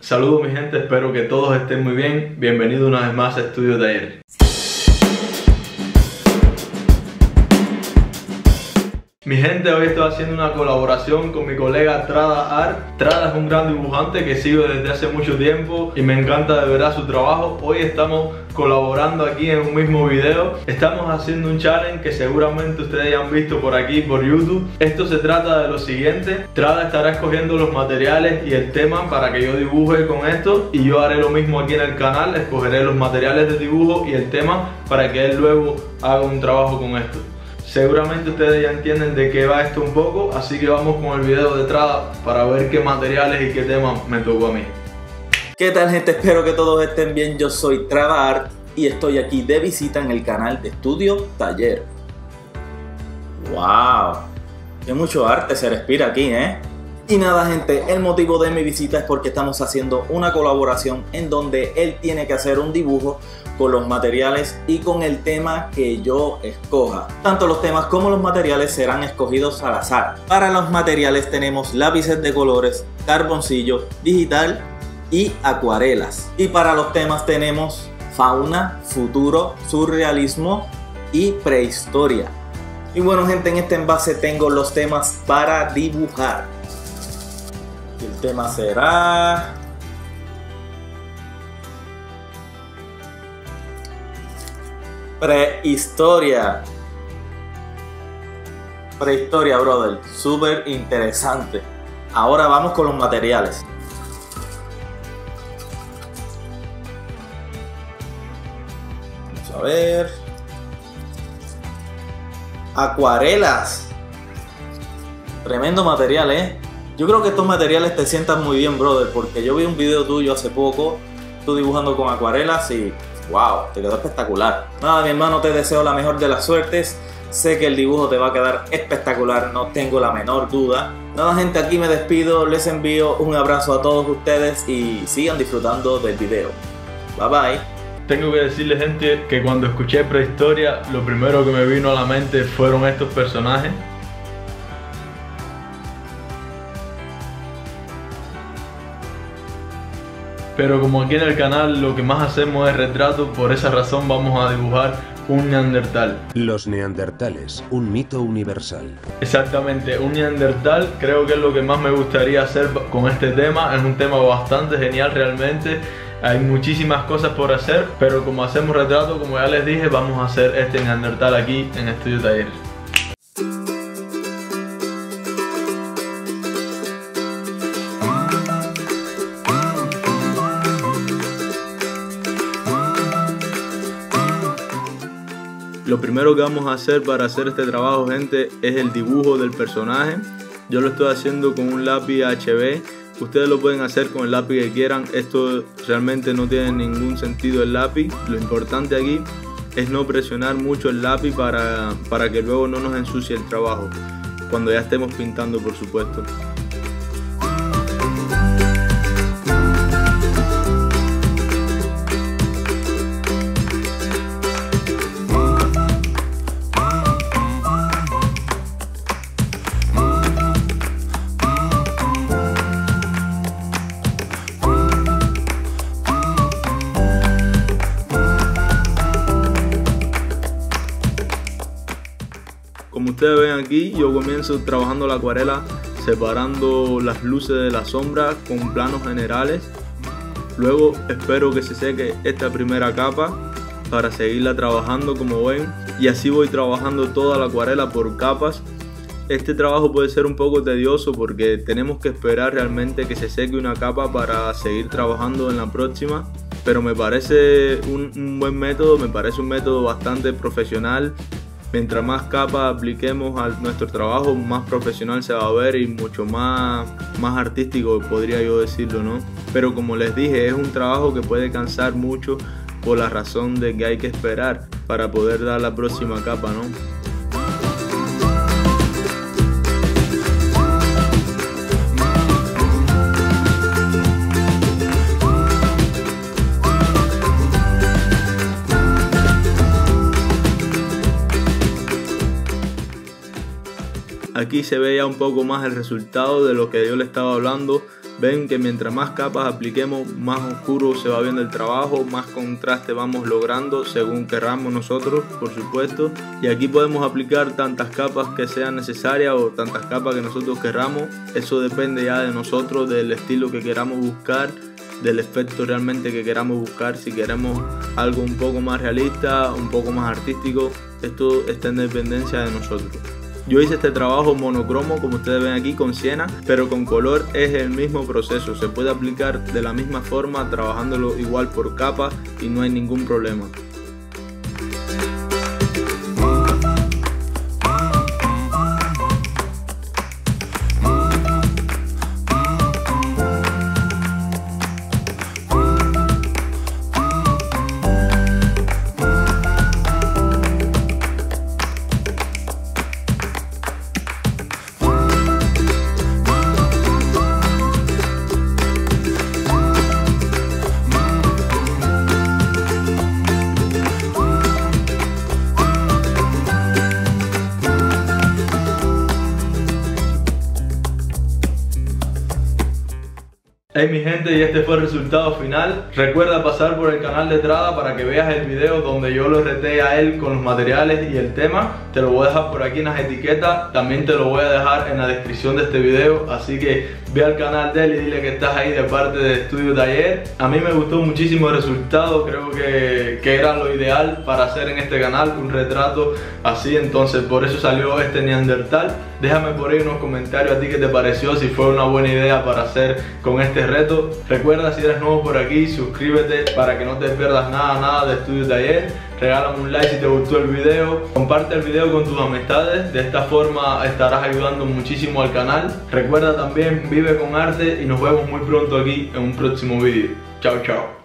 Saludos mi gente, espero que todos estén muy bien. Bienvenido una vez más a Estudio Taller. Mi gente, hoy estoy haciendo una colaboración con mi colega Trada Art. Trada es un gran dibujante que sigo desde hace mucho tiempo y me encanta de verdad su trabajo. Hoy estamos colaborando aquí en un mismo video. Estamos haciendo un challenge que seguramente ustedes ya han visto por aquí, por YouTube. Esto se trata de lo siguiente. Trada estará escogiendo los materiales y el tema para que yo dibuje con esto y yo haré lo mismo aquí en el canal. Escogeré los materiales de dibujo y el tema para que él luego haga un trabajo con esto. Seguramente ustedes ya entienden de qué va esto un poco, así que vamos con el video de Trada para ver qué materiales y qué temas me tocó a mí. ¿Qué tal gente? Espero que todos estén bien. Yo soy Trada Art y estoy aquí de visita en el canal de Estudio Taller. ¡Wow! Qué mucho arte se respira aquí, ¿eh? Y nada gente, el motivo de mi visita es porque estamos haciendo una colaboración en donde él tiene que hacer un dibujo con los materiales y con el tema que yo escoja. Tanto los temas como los materiales serán escogidos al azar. Para los materiales tenemos lápices de colores, carboncillo, digital y acuarelas. Y para los temas tenemos fauna, futuro, surrealismo y prehistoria. Y bueno gente, en este envase tengo los temas para dibujar. El tema será Prehistoria. Prehistoria, brother. Súper interesante. Ahora vamos con los materiales. Vamos a ver. Acuarelas. Tremendo material, ¿eh? Yo creo que estos materiales te sientan muy bien, brother, porque yo vi un video tuyo hace poco, tú dibujando con acuarelas y wow, te quedó espectacular. Nada, mi hermano, te deseo la mejor de las suertes. Sé que el dibujo te va a quedar espectacular, no tengo la menor duda. Nada, gente, aquí me despido. Les envío un abrazo a todos ustedes y sigan disfrutando del video. Bye bye. Tengo que decirle gente que cuando escuché prehistoria lo primero que me vino a la mente fueron estos personajes pero como aquí en el canal lo que más hacemos es retrato, por esa razón vamos a dibujar un neandertal. Los neandertales, un mito universal. Exactamente, un neandertal creo que es lo que más me gustaría hacer con este tema, es un tema bastante genial realmente. Hay muchísimas cosas por hacer, pero como hacemos retrato, como ya les dije, vamos a hacer este neandertal aquí en Estudio Taller. Lo primero que vamos a hacer para hacer este trabajo, gente, es el dibujo del personaje. Yo lo estoy haciendo con un lápiz HB. Ustedes lo pueden hacer con el lápiz que quieran. Esto realmente no tiene ningún sentido el lápiz. Lo importante aquí es no presionar mucho el lápiz para, para que luego no nos ensucie el trabajo. Cuando ya estemos pintando, por supuesto. Ustedes ven aquí, yo comienzo trabajando la acuarela separando las luces de la sombra con planos generales. Luego espero que se seque esta primera capa para seguirla trabajando como ven. Y así voy trabajando toda la acuarela por capas. Este trabajo puede ser un poco tedioso porque tenemos que esperar realmente que se seque una capa para seguir trabajando en la próxima. Pero me parece un, un buen método, me parece un método bastante profesional mientras más capas apliquemos a nuestro trabajo, más profesional se va a ver y mucho más, más artístico, podría yo decirlo, ¿no? Pero como les dije, es un trabajo que puede cansar mucho por la razón de que hay que esperar para poder dar la próxima capa, ¿no? Aquí se ve ya un poco más el resultado de lo que yo le estaba hablando ven que mientras más capas apliquemos, más oscuro se va viendo el trabajo, más contraste vamos logrando según querramos nosotros, por supuesto. Y aquí podemos aplicar tantas capas que sean necesarias o tantas capas que nosotros querramos. Eso depende ya de nosotros, del estilo que queramos buscar del efecto realmente que queramos buscar, si queremos algo un poco más realista, un poco más artístico, esto está en dependencia de nosotros. Yo hice este trabajo monocromo, como ustedes ven aquí, con siena, pero con color es el mismo proceso. Se puede aplicar de la misma forma, trabajándolo igual por capa y no hay ningún problema. Hey mi gente y este fue el resultado final. Recuerda pasar por el canal de Trada para que veas el video donde yo lo reté a él con los materiales y el tema. Te lo voy a dejar por aquí en las etiquetas. También te lo voy a dejar en la descripción de este video. Así que ve al canal de él y dile que estás ahí de parte de Estudio Taller. A mí me gustó muchísimo el resultado. Creo que, que era lo ideal para hacer en este canal un retrato así. Entonces por eso salió este Neandertal. Déjame por ahí unos comentarios a ti qué te pareció, si fue una buena idea para hacer con este reto. Recuerda si eres nuevo por aquí, suscríbete para que no te pierdas nada, nada de Estudio Taller. Regálame un like si te gustó el video. Comparte el video con tus amistades. De esta forma estarás ayudando muchísimo al canal. Recuerda también, vive con arte y nos vemos muy pronto aquí en un próximo video. Chao, chao.